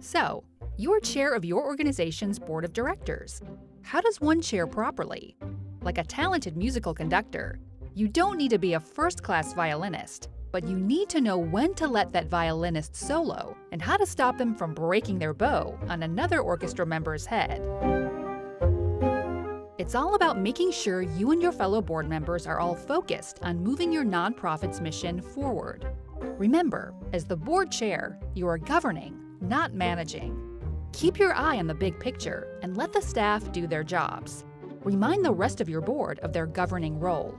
So, you're chair of your organization's board of directors. How does one chair properly? Like a talented musical conductor, you don't need to be a first class violinist, but you need to know when to let that violinist solo and how to stop them from breaking their bow on another orchestra member's head. It's all about making sure you and your fellow board members are all focused on moving your nonprofit's mission forward. Remember, as the board chair, you are governing, not managing. Keep your eye on the big picture and let the staff do their jobs. Remind the rest of your board of their governing role.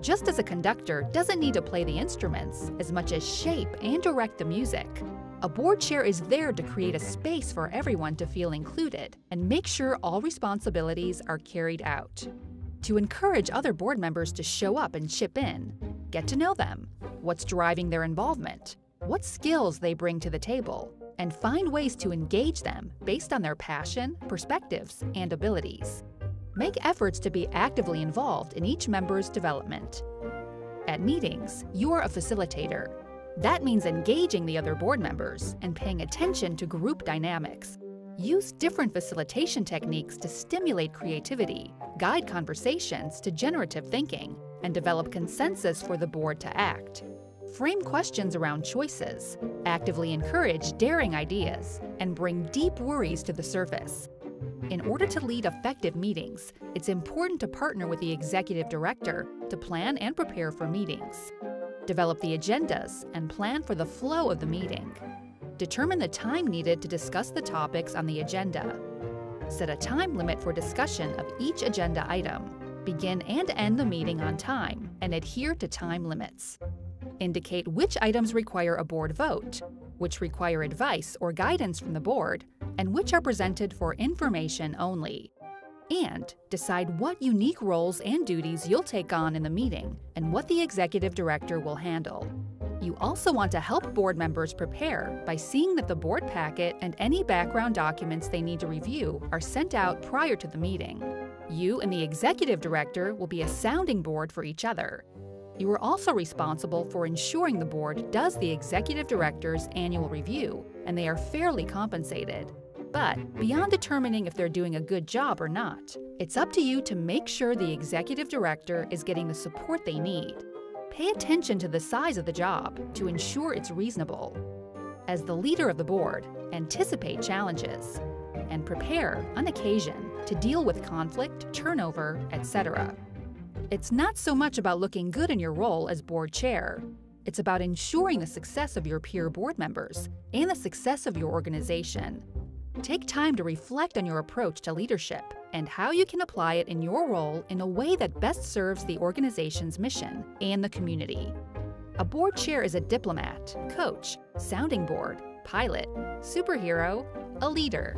Just as a conductor doesn't need to play the instruments as much as shape and direct the music, a board chair is there to create a space for everyone to feel included and make sure all responsibilities are carried out. To encourage other board members to show up and chip in, get to know them, what's driving their involvement, what skills they bring to the table, and find ways to engage them based on their passion, perspectives, and abilities. Make efforts to be actively involved in each member's development. At meetings, you're a facilitator. That means engaging the other board members and paying attention to group dynamics. Use different facilitation techniques to stimulate creativity, guide conversations to generative thinking, and develop consensus for the board to act. Frame questions around choices, actively encourage daring ideas, and bring deep worries to the surface. In order to lead effective meetings, it's important to partner with the executive director to plan and prepare for meetings. Develop the agendas and plan for the flow of the meeting. Determine the time needed to discuss the topics on the agenda. Set a time limit for discussion of each agenda item. Begin and end the meeting on time and adhere to time limits. Indicate which items require a board vote, which require advice or guidance from the board, and which are presented for information only. And decide what unique roles and duties you'll take on in the meeting and what the executive director will handle. You also want to help board members prepare by seeing that the board packet and any background documents they need to review are sent out prior to the meeting. You and the executive director will be a sounding board for each other, you are also responsible for ensuring the board does the executive director's annual review and they are fairly compensated. But beyond determining if they're doing a good job or not, it's up to you to make sure the executive director is getting the support they need. Pay attention to the size of the job to ensure it's reasonable. As the leader of the board, anticipate challenges and prepare, on occasion, to deal with conflict, turnover, etc. It's not so much about looking good in your role as board chair. It's about ensuring the success of your peer board members and the success of your organization. Take time to reflect on your approach to leadership and how you can apply it in your role in a way that best serves the organization's mission and the community. A board chair is a diplomat, coach, sounding board, pilot, superhero, a leader,